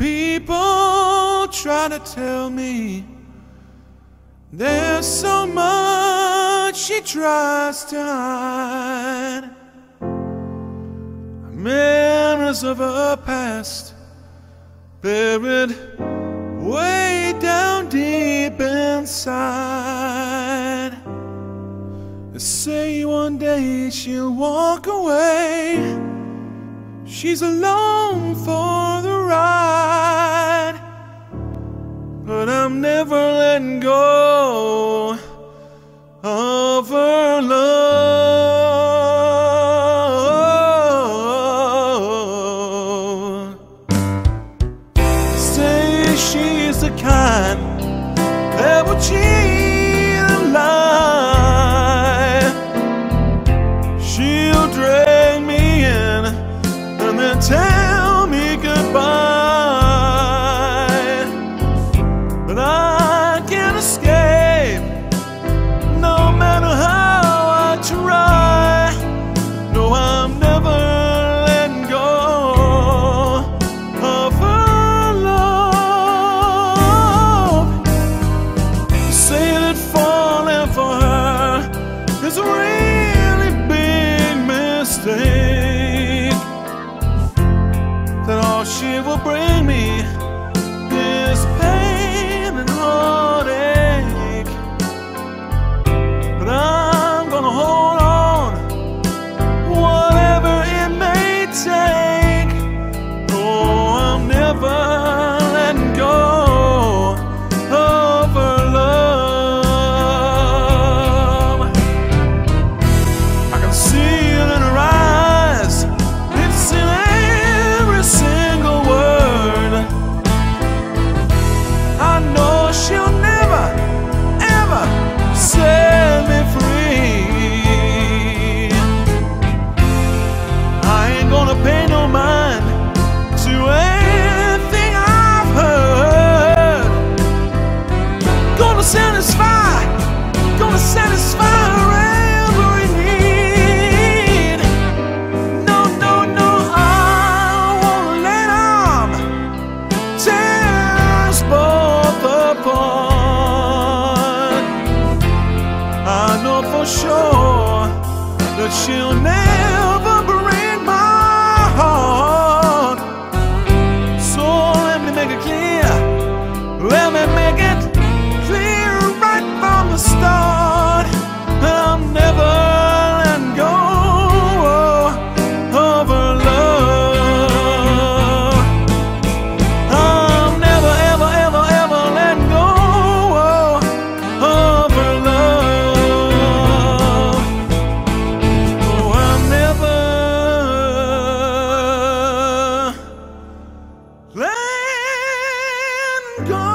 People try to tell me there's so much she tries to hide. Memories of her past buried way down deep inside. They say one day she'll walk away. She's alone letting go of love. Say she's the kind that would cheat she will bring me Gonna satisfy, gonna satisfy her every need. No, no, no, I won't let 'em tear us both apart. I know for sure that she'll never start. I'm never go of love. I'm never, ever, ever, ever go of love. Oh, I'm never go.